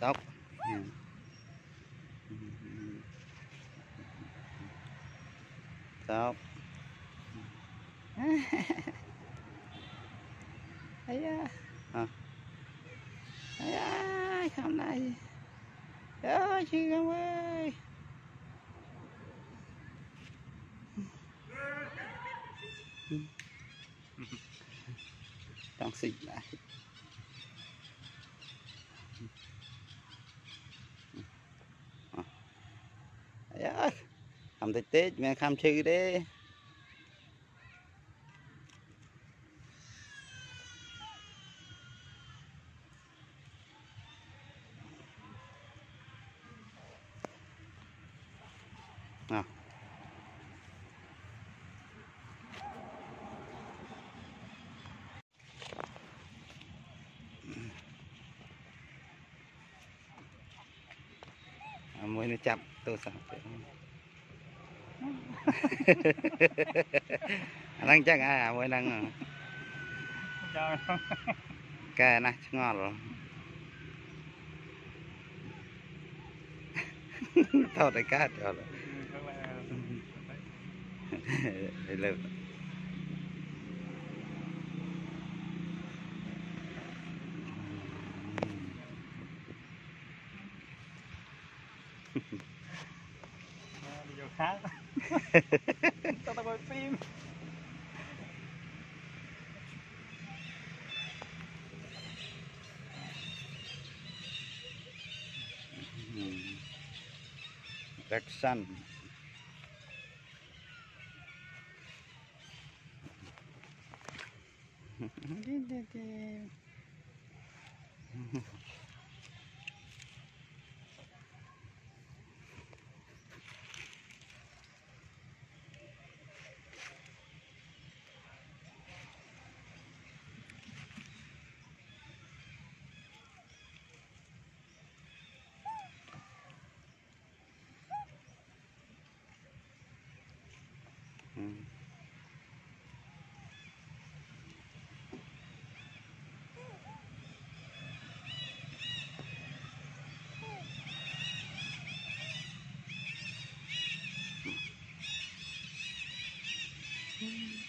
Yeah. Stop. ấy à. ấy không này ơi chị không ơi đang xịt lại តិចទេមានខាំឈឺទេអោះមួយនេះចាប់ទូរស័ព្ទ đang chắc à? Mới Chào. cái này ngon rồi. Thôi để cá rồi. Để Tatagaw frame. Rexan. Hindi, hindi. うん。うん